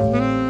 Música